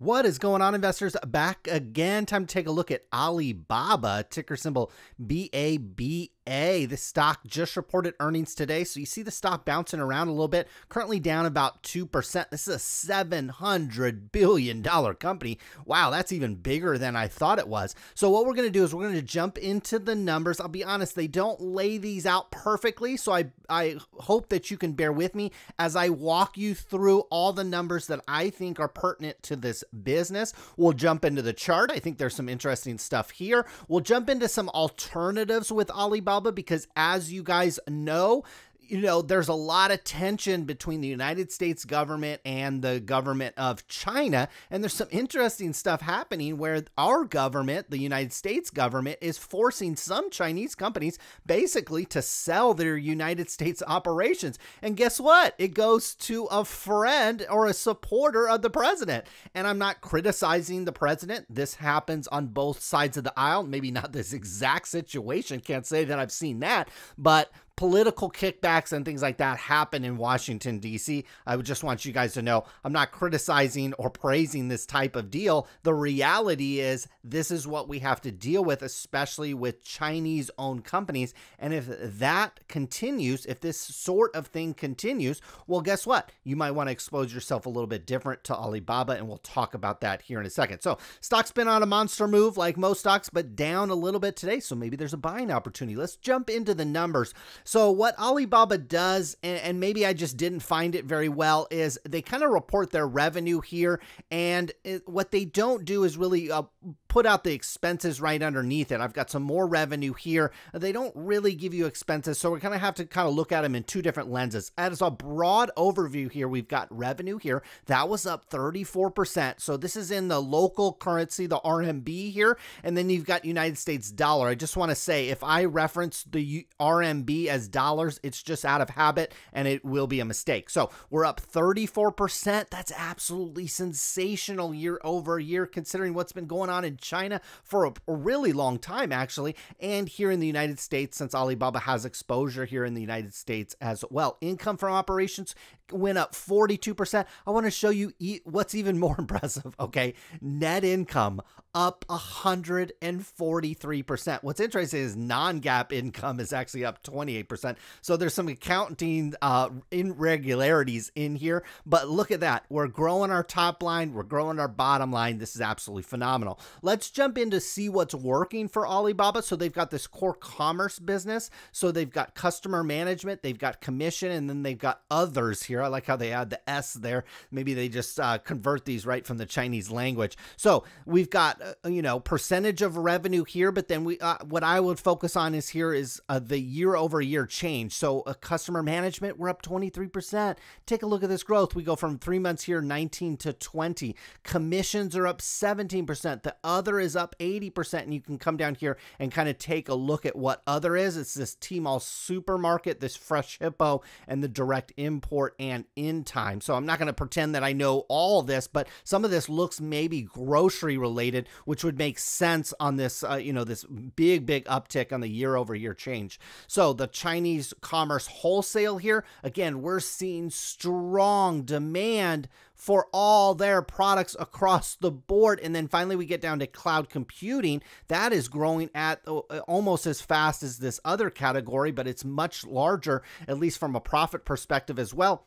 What is going on, investors? Back again. Time to take a look at Alibaba, ticker symbol BABA. This stock just reported earnings today. So you see the stock bouncing around a little bit, currently down about 2%. This is a $700 billion company. Wow, that's even bigger than I thought it was. So what we're going to do is we're going to jump into the numbers. I'll be honest, they don't lay these out perfectly. So I, I hope that you can bear with me as I walk you through all the numbers that I think are pertinent to this business. We'll jump into the chart. I think there's some interesting stuff here. We'll jump into some alternatives with Alibaba because, as you guys know, you know, there's a lot of tension between the United States government and the government of China. And there's some interesting stuff happening where our government, the United States government, is forcing some Chinese companies basically to sell their United States operations. And guess what? It goes to a friend or a supporter of the president. And I'm not criticizing the president. This happens on both sides of the aisle. Maybe not this exact situation. Can't say that I've seen that. But political kickbacks and things like that happen in Washington, D.C. I would just want you guys to know I'm not criticizing or praising this type of deal. The reality is, this is what we have to deal with, especially with Chinese owned companies. And if that continues, if this sort of thing continues, well, guess what? You might want to expose yourself a little bit different to Alibaba, and we'll talk about that here in a second. So, stock's been on a monster move like most stocks, but down a little bit today. So, maybe there's a buying opportunity. Let's jump into the numbers. So, what Alibaba does, and, maybe I just didn't find it very well, is they kind of report their revenue here. And what they don't do is really uh, put out the expenses right underneath it. I've got some more revenue here. They don't really give you expenses, so we're going to have to kind of look at them in two different lenses. As a broad overview here, we've got revenue here. That was up 34%. So this is in the local currency, the RMB here, and then you've got United States dollar. I just want to say if I reference the RMB as dollars, it's just out of habit and it will be a mistake. So we're up 34%. That's absolutely sensational year over year considering what's been going on in China for a, really long time, actually, and here in the United States, since Alibaba has exposure here in the United States as well. Income from operations went up 42%. I want to show you what's even more impressive, okay? Net income up 143%. What's interesting is non-GAAP income is actually up 28%. So there's some accounting uh, irregularities in here, but look at that. We're growing our top line, we're growing our bottom line. This is absolutely phenomenal. Let's jump in to see what's working for Alibaba. So they've got this core commerce business. So they've got customer management, they've got commission, and then they've got others here. I like how they add the S there. Maybe they just uh, convert these right from the Chinese language. So we've got uh, you know percentage of revenue here, but then we uh, what I would focus on is here is uh, the year over year change. So uh, customer management, we're up 23%. Take a look at this growth. We go from three months here, 19 to 20. Commissions are up 17%. The other is up 80%, and you can come down here and kind of take a look at what other is. It's this Tmall supermarket, this Freshippo, and the direct import and Intime. So I'm not going to pretend that I know all this, but some of this looks maybe grocery related, which would make sense on this, uh, you know, this big, big uptick on the year over year change. So the Chinese commerce wholesale here, again, we're seeing strong demand for all their products across the board. And then finally, we get down to cloud computing. That is growing at uh, almost as fast as this other category, but it's much larger, at least from a profit perspective as well.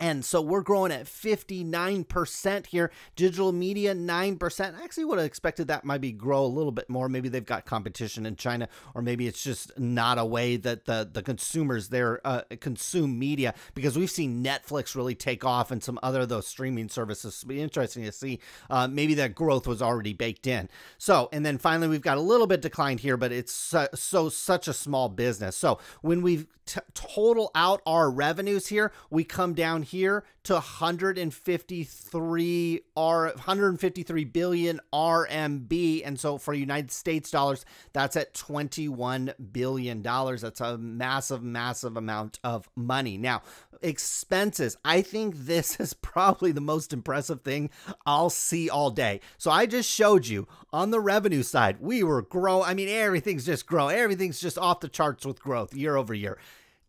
And so we're growing at 59% here. Digital media, 9%. I actually would have expected that might be grow a little bit more. Maybe they've got competition in China, or maybe it's just not a way that the, the consumers there uh, consume media because we've seen Netflix really take off and some other of those streaming services. It'll be interesting to see. Uh, maybe that growth was already baked in. So, and then finally, we've got a little bit declined here, but it's so, so such a small business. So when we total out our revenues here, we come down here to 153 R 153 billion RMB and so for United States dollars that's at 21 billion dollars. That's a massive massive amount of money. Now expenses. I think this is probably the most impressive thing I'll see all day. So I just showed you on the revenue side we were grow I mean everything's just grow everything's just off the charts with growth year over year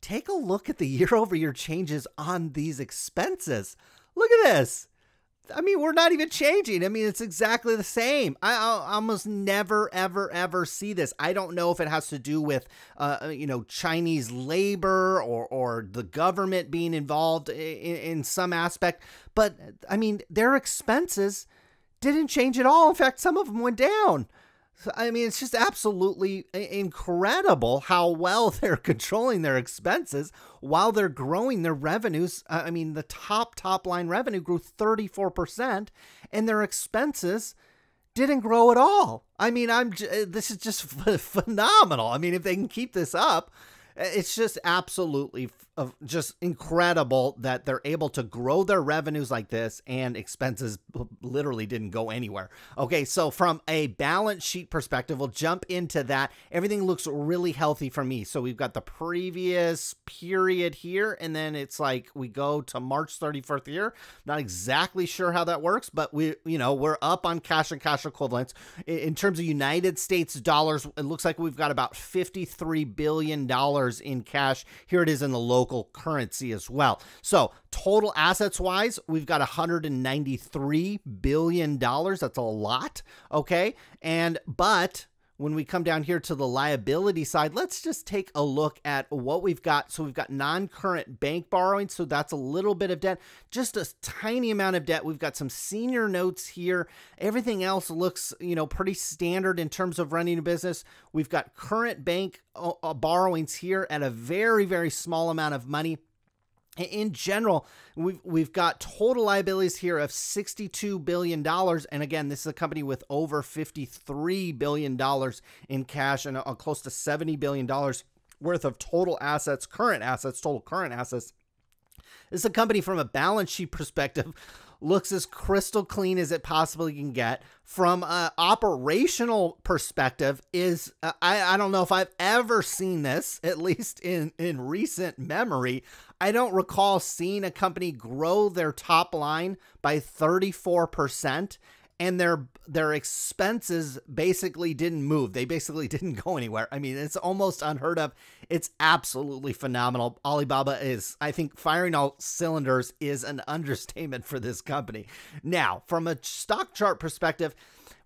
take a look at the year over year changes on these expenses. Look at this. I mean, we're not even changing. I mean, it's exactly the same. I, I, almost never, ever, ever see this. I don't know if it has to do with, uh, uh you know, Chinese labor or or the government being involved in, in some aspect, but I mean, their expenses didn't change at all. In fact, some of them went down. I mean, it's just absolutely incredible how well they're controlling their expenses while they're growing their revenues. I mean, the top, top line revenue grew 34%, and their expenses didn't grow at all. I mean, I'm eh, this is just phenomenal. I mean, if they can keep this up, eh, it's just absolutely of just incredible that they're able to grow their revenues like this and expenses literally didn't go anywhere. Okay, so from a balance sheet perspective, we'll jump into that. Everything looks really healthy for me. So we've got the previous period here, and then it's like we go to March 31st here. Not exactly sure how that works, but we, you know, we're up on cash and cash equivalents. In terms of United States dollars, it looks like we've got about $53 billion in cash. Here it is in the low local currency as well. So, total assets wise, we've got 193 billion dollars. That's a lot, okay? And but when we come down here to the liability side, let's just take a look at what we've got. So we've got non-current bank borrowing, so that's a little bit of debt, just a tiny amount of debt. We've got some senior notes here. Everything else looks, you know, pretty standard in terms of running a business. We've got current bank uh, uh borrowings here at a very, very small amount of money in general, we've we've got total liabilities here of sixty-two billion dollars, and again, this is a company with over fifty-three billion dollars in cash and uh, close to seventy billion dollars worth of total assets, current assets, total current assets. This is a company from a balance sheet perspective looks as crystal clean as it possibly can get. From an operational perspective, is uh, I, I don't know if I've ever seen this, at least in, in recent memory. I don't recall seeing a company grow their top line by 34% and their their expenses basically didn't move. They basically didn't go anywhere. I mean, it's almost unheard of. It's absolutely phenomenal. Alibaba is, I think, firing all cylinders is an understatement for this company. Now, from a stock chart perspective,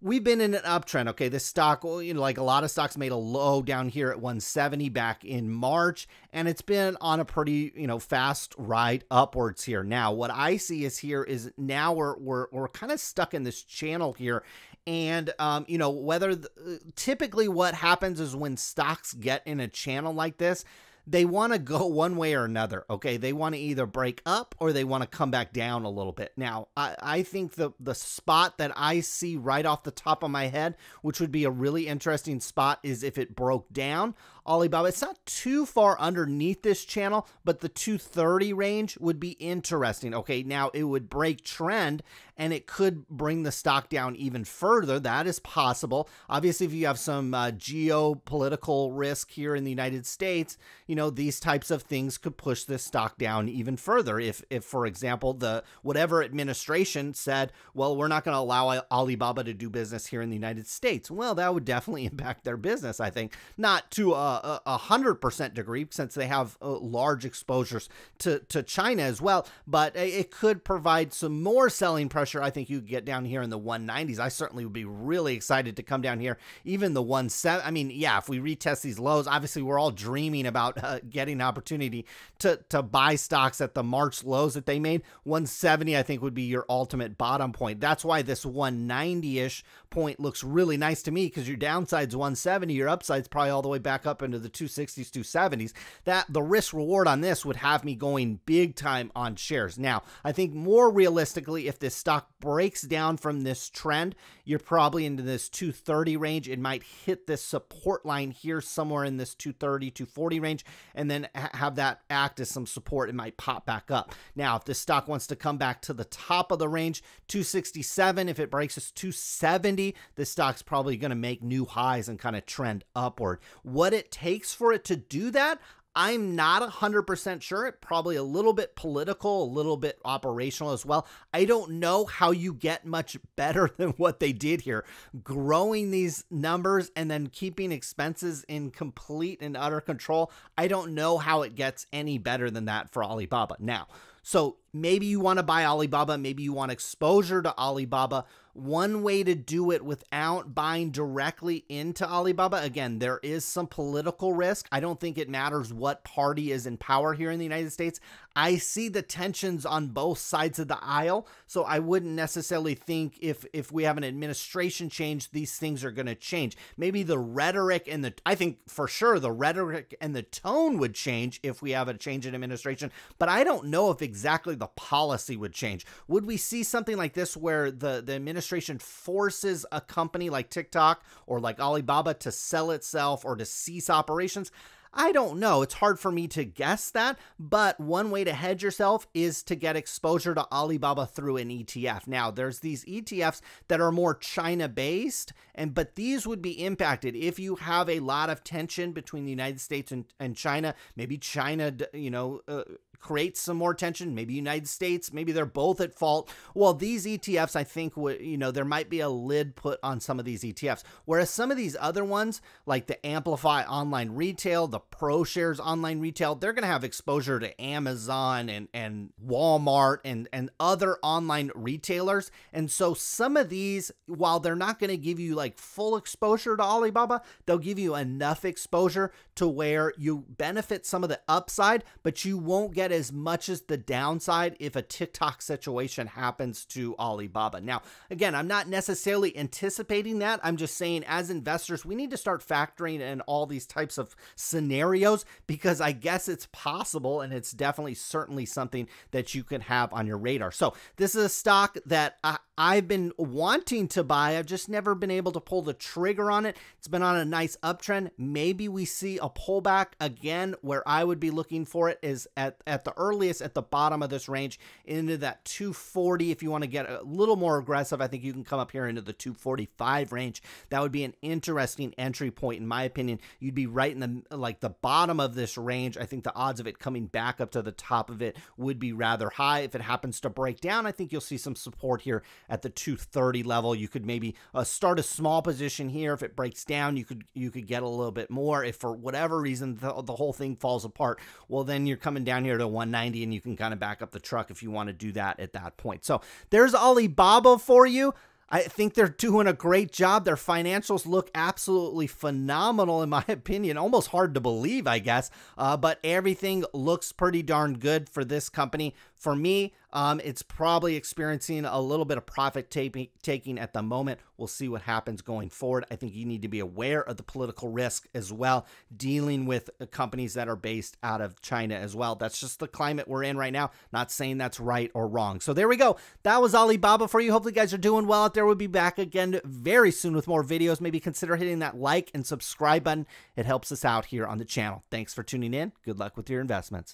we've been in an uptrend. Okay, this stock, you know, like a lot of stocks made a low down here at 170 back in March, and it's been on a pretty, you know, fast ride upwards here. Now, what I see is here is now we're we're we're kind of stuck in this channel here. And um, you know, whether the, typically what happens is when stocks get in a channel like this, they want to go one way or another. Okay. They want to either break up or they want to come back down a little bit. Now, I, I think the, the spot that I see right off the top of my head, which would be a really interesting spot, is if it broke down. Alibaba. It's not too far underneath this channel, but the 230 range would be interesting. Okay, now it would break trend and it could bring the stock down even further. That is possible. Obviously, if you have some uh, geopolitical risk here in the United States, you know, these types of things could push this stock down even further. If, if for example, the whatever administration said, well, we're not going to allow Alibaba to do business here in the United States, well, that would definitely impact their business, I think. Not to a, a hundred percent degree since they have uh, large exposures to, to China as well, but it could provide some more selling pressure. I think you get down here in the 190s. I certainly would be really excited to come down here, even the 17. I mean, yeah, if we retest these lows, obviously we're all dreaming about uh, getting opportunity to to buy stocks at the March lows that they made. 170, I think, would be your ultimate bottom point. That's why this 190 ish point looks really nice to me because your downside's 170, your upside's probably all the way back up into the 260s, 270s. That the risk reward on this would have me going big time on shares. Now, I think more realistically, if this stock breaks down from this trend, you're probably into this 230 range. It might hit this support line here somewhere in this 230, 240 range, and then have that act as some support. It might pop back up. Now, if this stock wants to come back to the top of the range, 267, if it breaks this 270, this stock's probably going to make new highs and kind of trend upward. What it takes for it to do that, I'm not 100% sure. It probably a little bit political, a little bit operational as well. I don't know how you get much better than what they did here. Growing these numbers and then keeping expenses in complete and utter control. I don't know how it gets any better than that for Alibaba. Now, so maybe you want to buy Alibaba, maybe you want exposure to Alibaba. One way to do it without buying directly into Alibaba, again, there is some political risk. I don't think it matters what party is in power here in the United States. I see the tensions on both sides of the aisle, so I wouldn't necessarily think if if we have an administration change, these things are going to change. Maybe the rhetoric and the I think for sure the rhetoric and the tone would change if we have a change in administration, but I don't know if exactly the policy would change. Would we see something like this where the the administration forces a company like TikTok or like Alibaba to sell itself or to cease operations? I don't know. It's hard for me to guess that, but one way to hedge yourself is to get exposure to Alibaba through an ETF. Now, there's these ETFs that are more China based, and but these would be impacted if you have a lot of tension between the United States and, and China. Maybe China, you know, uh, creates some more tension. Maybe United States, maybe they're both at fault. Well, these ETFs, I think, would you know, there might be a lid put on some of these ETFs. Whereas some of these other ones, like the Amplify online retail, the ProShares online retail, they're going to have exposure to Amazon and and Walmart and and other online retailers. And so some of these, while they're not going to give you like full exposure to Alibaba, they'll give you enough exposure to where you benefit some of the upside, but you won't get as much as the downside if a TikTok situation happens to Alibaba. Now, again, I'm not necessarily anticipating that. I'm just saying, as investors, we need to start factoring in all these types of scenarios because I guess it's possible and it's definitely certainly something that you can have on your radar. So, this is a stock that I, I've been wanting to buy. I've just never been able to pull the trigger on it. It's been on a nice uptrend. Maybe we see a pullback again where I would be looking for it is at, at the earliest at the bottom of this range into that 240. If you want to get a little more aggressive, I think you can come up here into the 245 range. That would be an interesting entry point in my opinion. You'd be right in the like the bottom of this range. I think the odds of it coming back up to the top of it would be rather high. If it happens to break down, I think you'll see some support here at the 230 level. You could maybe uh, start a small position here. If it breaks down, you could you could get a little bit more. If for whatever reason the, the whole thing falls apart, well then you're coming down here to 190 and you can kind of back up the truck if you want to do that at that point. So there's Alibaba for you. I think they're doing a great job. Their financials look absolutely phenomenal, in my opinion. Almost hard to believe, I guess. Uh, but everything looks pretty darn good for this company. For me, um, it's probably experiencing a little bit of profit taking at the moment. We'll see what happens going forward. I think you need to be aware of the political risk as well, dealing with uh, companies that are based out of China as well. That's just the climate we're in right now. Not saying that's right or wrong. So there we go. That was Alibaba for you. Hopefully, you guys are doing well out there. We'll be back again very soon with more videos. Maybe consider hitting that like and subscribe button. It helps us out here on the channel. Thanks for tuning in. Good luck with your investments.